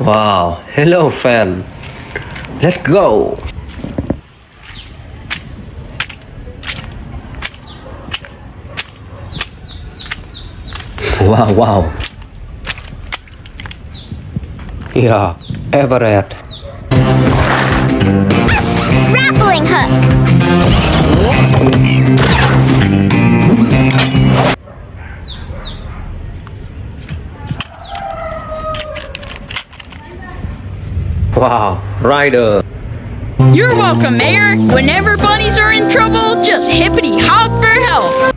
Wow, hello fan. Let's go. Wow, wow. Yeah, Everest. Grappling hook. Wow, Ryder. You're welcome, Mayor. Whenever bunnies are in trouble, just hippity hop for help.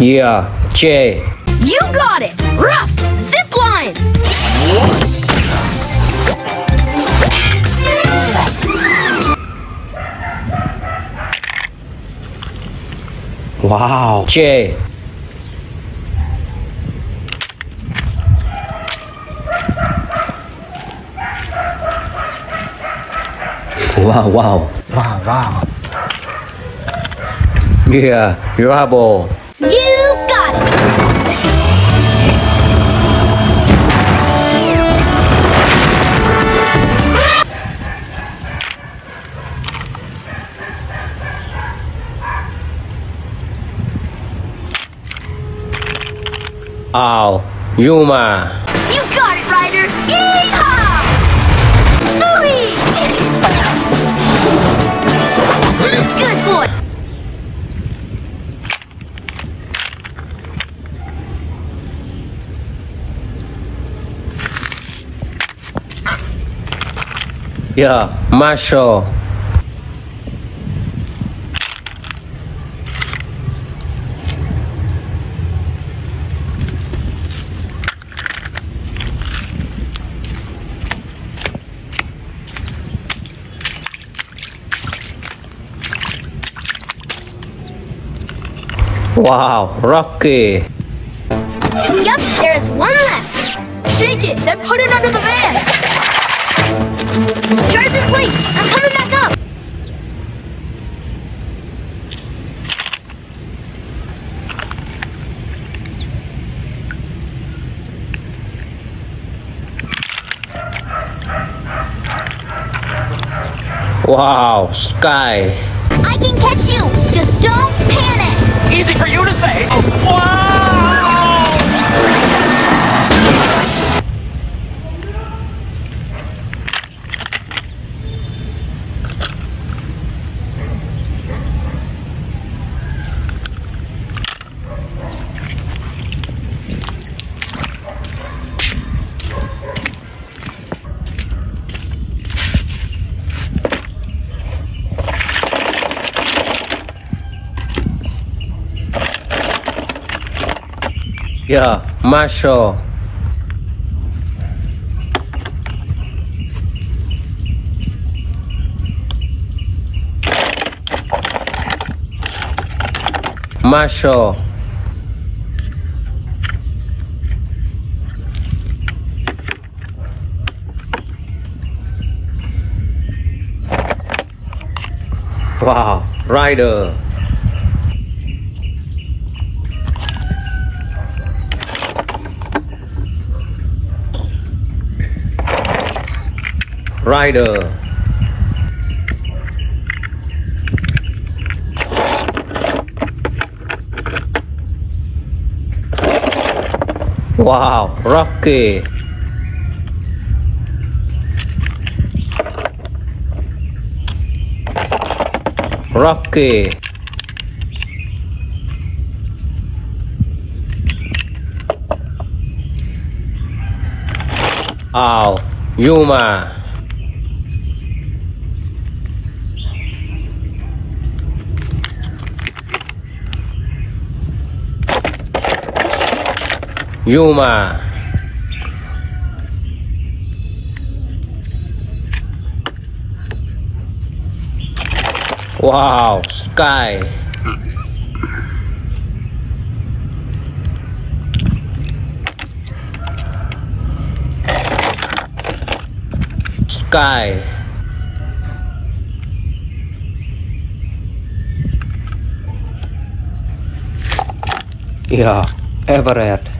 Yeah, Jay. Wow, Jay. Wow, wow. Wow, wow. Yeah, Rubble. You Ow, Zuma. You got it, Ryder. Yeehaw! Ooh-wee! Good boy. Yeah, Marshall. Wow, Rocky. Yup, there's one left. Shake it, then put it under the van. Jars in place. I'm coming back up. Wow, Skye. I can catch you. Just don't. Easy for you to say. Yeah, Marshall. Marshall. Wow, Ryder. Rider. Wow, Rocky. Rocky. Ow, Yuma. Zuma. Wow, Skye. Skye. Yeah, Everest.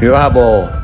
约阿不